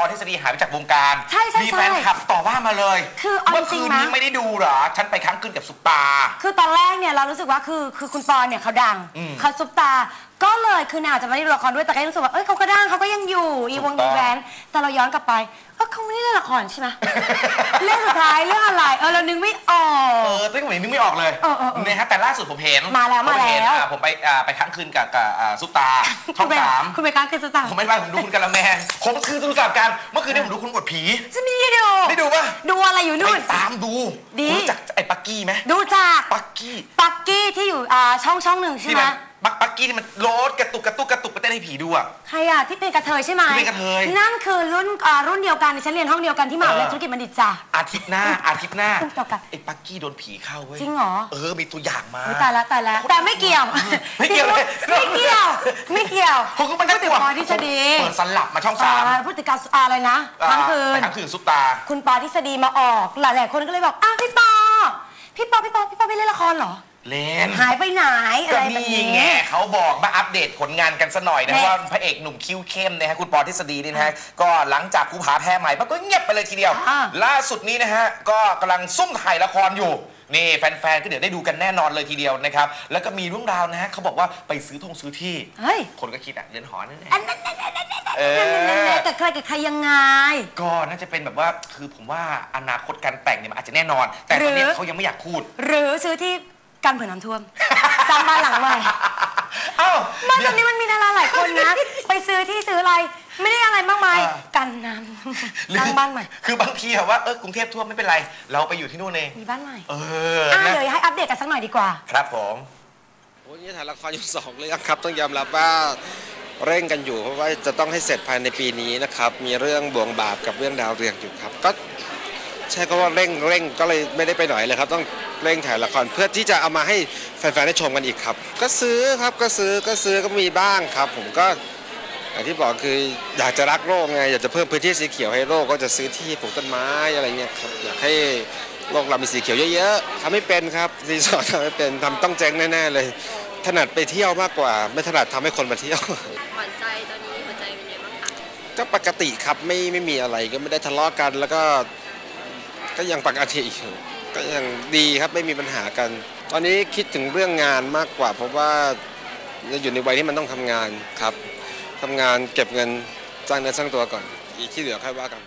อทฤษฎีหายไปจากวงการใช่ใช่มีใช่แฟนคลับต่อว่ามาเลยคือเอาเมื่อจริคืงนๆนะ นี้ไม่ได้ดูเหรอ ฉันไปค้างคืนกับซุปตา คือตอนแรกเนี่ยเรารู้สึกว่าคือคือคุณปอนเนี่ยเขาดังอืมเขาซุปตา ก็เลยคือนาอาจจะไม่ได้ดูละครด้วยแต่ก็ยังรู้สึกว่าเอ้ยเขาก็ดังเขาก็ยังอยู่อีวงถูกต้องอีแวนต์แต่เราย้อนกลับไปเออเขาไม่ได้เล่นละครใช่ไหม เรื่องสุดท้ายเรื่องอะไรเออเรานึกไม่ออเอกอตั้งแต่นึกไม่ออกเลยเออเออเออนะฮะแต่ล่าสุดผมเห็นมาแล้วผมเห็นมาแล้ว อ่ผมไปอ่าไปค้างคืนกับกับอ่าซุปตาช่องคุณไปสามคุณไปค้างคืนสตาร์ผมไม่ไปผมดูคุณกะละแมนผมคือดูสลับกันเมื่อคืนนี้ผมดูคุณบทผีจะมีให้ดูได้ดูปะดูอะไรอยู่ไปนู่นตามดูดี คุณรู้จักไอ้ปักกี้ไหมดูจากปักกี้ ปักกี้ที่อยู่อ่าช่องช่องหนึ่งใช่ที่ไหมมัน ปักปักกี้ที่มันโรดกระตุกกระตุกกระตุกไปเต้นให้ผีดูอะ ใครอะที่เป็นกระเทยใช่ไหมที่เป็นกระเทยนั่นคือรุ่นอ่ารุ่นเดียวกันฉันเรียนห้องเดียวกันที่มหาวิทยาลัยเออธุรกิจบัณฑิตจ้ะอาทิตย์หน้าอาทิตย์หน้าเกี่ยวกับไอ้ปักกี้โดนผีเข้าเว้ยจริงเหรอเออมีตัวอย่างมาอุ๊ยตายแล้วตายแล้วแต่ไม่เกี่ยวไม่เกี่ยวเลยไม่เกี่ยวไม่เกี่ยวผมก็มันน่ากลัวพูดถึงปอทฤษฎีเปิดสลับมาช่องสามอ่าพูดถึงการอะไรนะอ่าทั้งคืไปนทั้งคืนซุปตา คุณปอทฤษฎีมาออกหลายๆคนก็เลยบอกอ้าวพี่ปอพี่ปอพี่ปอพี่ปอไม่เล่นละครเหรอ เล่นหายไปไหนอะก็ไรแบบนี่นี้ ไงเขาบอกมาอัปเดตผลงานกันซะหน่อยนะแน่ ว่าพระเอกหนุ่มคิ้วเข้มนะฮะคุณปอทฤษฎีนี่นะฮะก็หลังจากภูผาแพ้ใหม่มันก็เงียบไปเลยทีเดียว อ่า ล่าสุดนี้นะฮะก็กำลังซุ่มถ่ายละครอยู่นี่แฟนๆก็เดี๋ยวได้ดูกันแน่นอนเลยทีเดียวนะครับแล้วก็มีเรื่องราวนะฮะเขาบอกว่าไปซื้อทงซื้อที่ เฮ้ยคนก็คิดอะเรือนหอนั่นแหละ อันนั้นนั่นนั่นนั่นนั่นเออกับใครกับใครยังไง ก็น่าจะเป็นแบบว่าคือผมว่าอนาคตการแต่งเนี่ยมันอาจจะแน่นอน แต่ตอนนี้หรือ เขายังไม่อยากพูด หรือซื้อที่ กันเผื่อน้ำท่วมสร้างบ้านหลังใหม่เอ้าบ้านเดี๋ตยอวนนี้มันมีดาราหลายคนนะ ไปซื้อที่ซื้ออะไรไม่ได้อะไรมากมายอ่ากันน้ำสร้างบ้านใหม่ คือบางทีแบบว่าเออกรุงเทพท่วมไม่เป็นไร เราไปอยู่ที่นู่นเองมีบ้านใหม่เอออะนะเดี๋ยวให้อัปเดตกันสักหน่อยดีกว่า ครับผมวันนี้ถ่ายละครอยู่สองเรื่องครับ ต้องยอมรับว่าเร่งกันอยู่เพราะว่าจะต้องให้เสร็จภายในปีนี้นะครับ มีเรื่องบ่วงบาปกับเรื่องดาวเรืองอยู่ครับ ก็ ใช่ก็ว่าเร่งเร่งก็เลยไม่ได้ไปไหนเลยครับ ต้องเร่งถ่ายละครเพื่อที่จะเอามาให้แฟนๆได้ชมกันอีกครับ ก็ซื้อครับก็ซื้อก็ซื้อก็มีบ้างครับ ผมก็อย่างที่บอกคืออยากจะรักโลกไงอยากจะเพิ่มพื้นที่สีเขียวให้โลกก็จะซื้อที่ปลูกต้นไม้อะไรเงี้ยครับอยากให้โลกเรามีสีเขียวเยอะๆทำไม่เป็นครับรีสอร์ททำไม่เป็นทำต้องแจ้งแน่ๆเลย ถนัดไปเที่ยวมากกว่า ไม่ถนัดทำให้คนมาเที่ยวหวานใจตอนนี้หัวใจเป็นยังไงบ้างคะก็ปกติครับไม่ไม่มีอะไรก็ไม่ได้ทะเลาะกันแล้วก็ ก็ยังปกติอยู่ก็ยังดีครับไม่มีปัญหากัน ตอนนี้คิดถึงเรื่องงานมากกว่า เพราะว่าอยู่ในวัยที่มันต้องทำงานครับทำงานเก็บเงินจ้างเนื้อสร้างตัวก่อน อีกที่เหลือค่อยว่ากัน